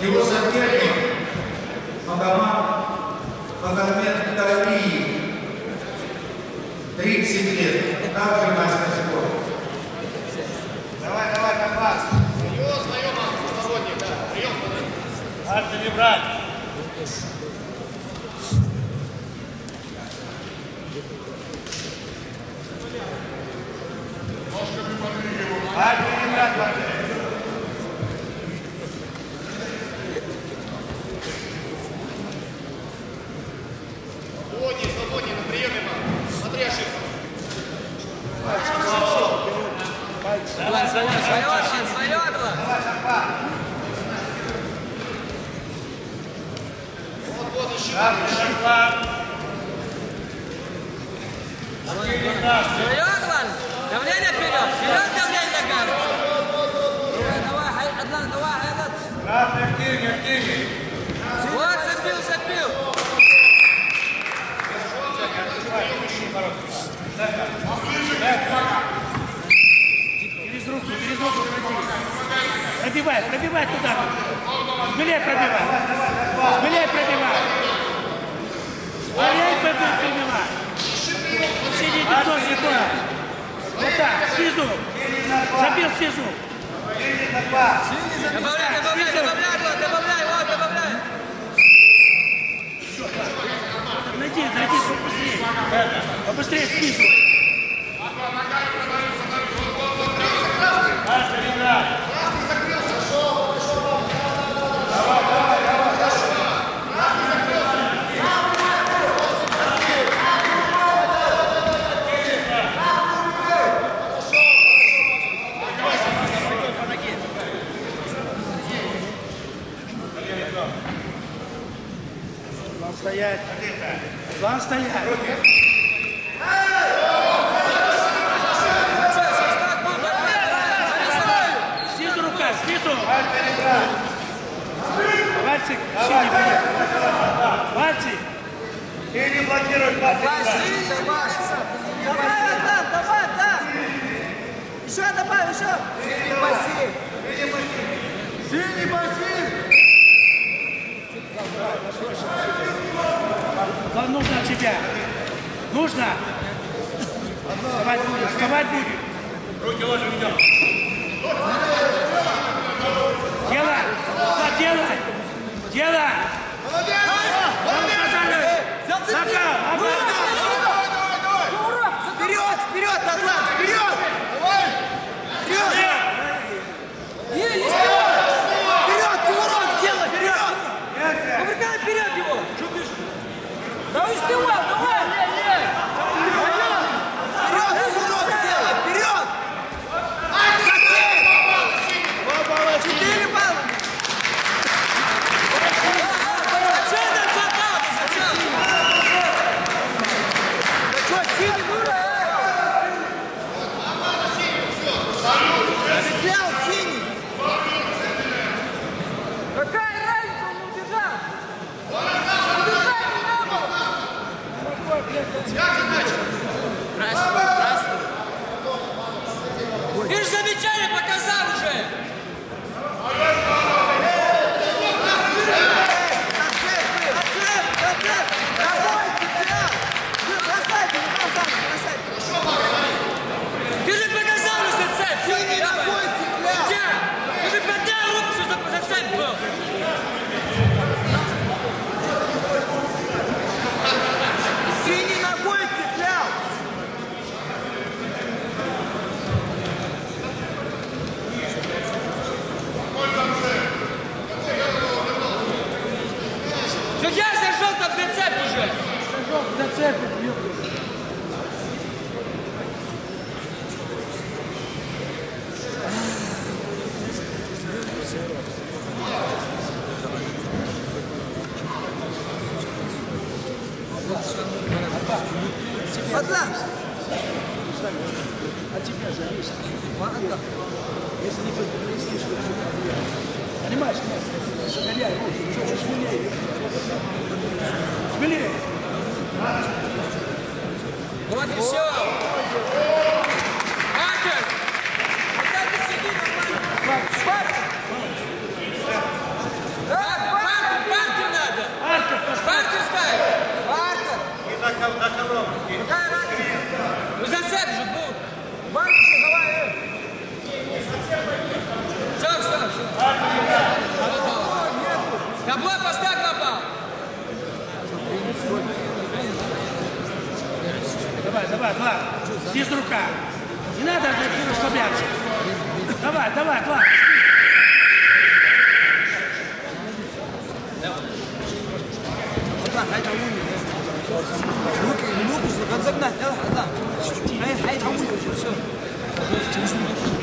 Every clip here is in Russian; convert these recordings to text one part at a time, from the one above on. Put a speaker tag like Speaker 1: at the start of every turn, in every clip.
Speaker 1: Его соперник Магомед, Магомед Талиев. 30 лет. Также мастер спорта.
Speaker 2: Давай, давай, Капас.
Speaker 3: Его свое свободник, да. Прием.
Speaker 2: Арты не брать. Арты не брать, Арты.
Speaker 4: Свое, Влад, свое, Влад.
Speaker 3: Вот, вот,
Speaker 5: Пробивай, пробивай туда. Смелее пробивай. Смелее пробивай. Смелее пробивай. Сиди, ты тоже понял. Вот так, снизу. Забил снизу.
Speaker 4: Добавляй, добавляй, добавляй, Влад, добавляй, вот, добавляй.
Speaker 5: Найди, найди побыстрее. Побыстрее снизу.
Speaker 2: Арты не брать.
Speaker 5: Тебя. Нужно. Вставать вставать будет.
Speaker 2: Руки ложим, идем.
Speaker 5: Делай. Да, делай. Делай. Закал,
Speaker 4: Судья зажал там две цепи уже.
Speaker 5: Зацепит.
Speaker 6: Атлан!
Speaker 5: От тебя зависит. Если не будет слишком Снимай, снимай. Гоняй, вот, чуть-чуть смелее. Смелее.
Speaker 4: Вот и все. Батер!
Speaker 6: Пока ты сиди нормально.
Speaker 5: Батер! Партию ставим! Партию! Какая разница? давай,
Speaker 7: Марк, Без рука. Не надо расслабляться. Давай, давай, Марк.
Speaker 5: Руки, руки, загнать, да, да. Ай, ай, все.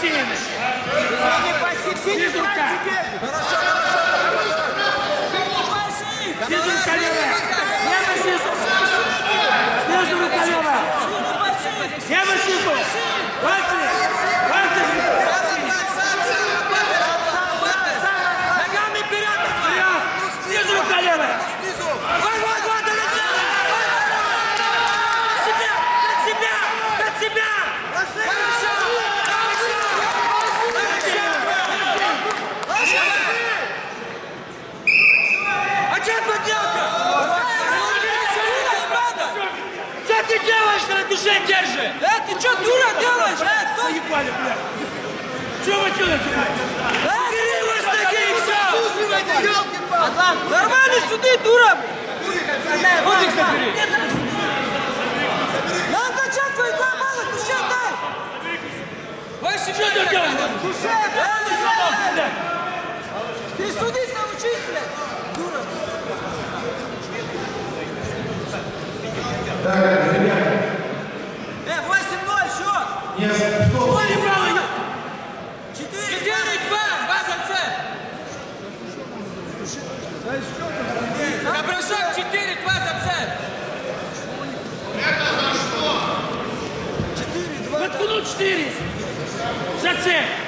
Speaker 7: бассейны. Физурка.
Speaker 5: Хорошо, хорошо.
Speaker 7: Физурка левая. Левая физурка. Физурка левая. Левая
Speaker 5: физурка. делаешь, на душе держи? Э, ты что, дура делаешь? Э, кто?
Speaker 7: Заебали, блядь. Что вы делаете, блядь?
Speaker 5: Э, Бери его с таких все. Нормально сюда, дура. Кодекс забери. Нам ну, зачем твои два мало? Душе дай. Вообще,
Speaker 7: что ты делаешь?
Speaker 5: Душе дай. Ты судить научись, блядь. Дура.
Speaker 1: Так,
Speaker 5: Osiris. Jacé.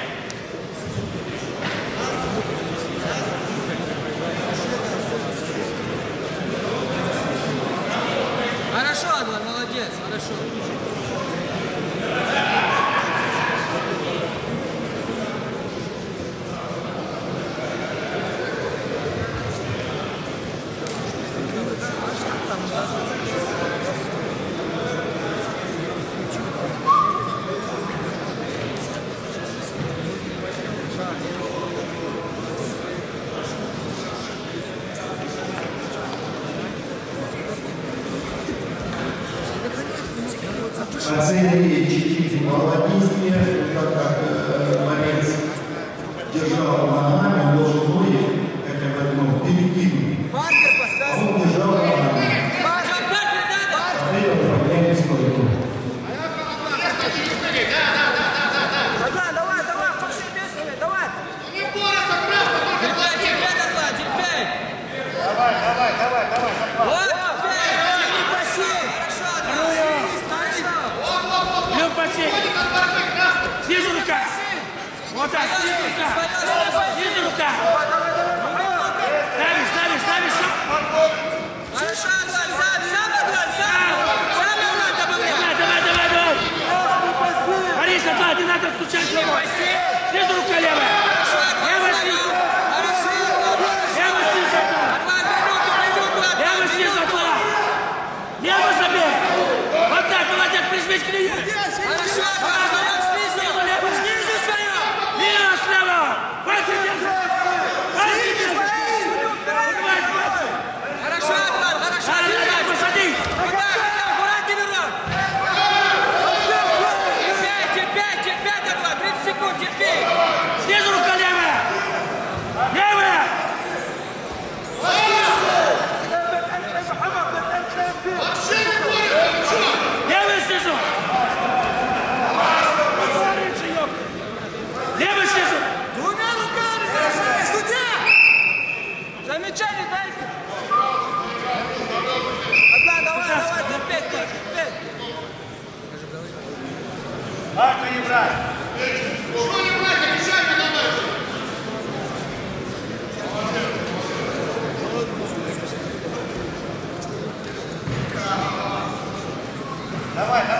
Speaker 5: на цели
Speaker 1: лечить молодизме и так
Speaker 5: далее. Давай, давай, давай! Борис, два, не надо включать его! Отвечали, дайте! Одна,
Speaker 7: давай, давай, терпеть, терпеть! Марку не
Speaker 2: брать!
Speaker 3: Что не брать, отвечай на давай! Давай,
Speaker 2: давай!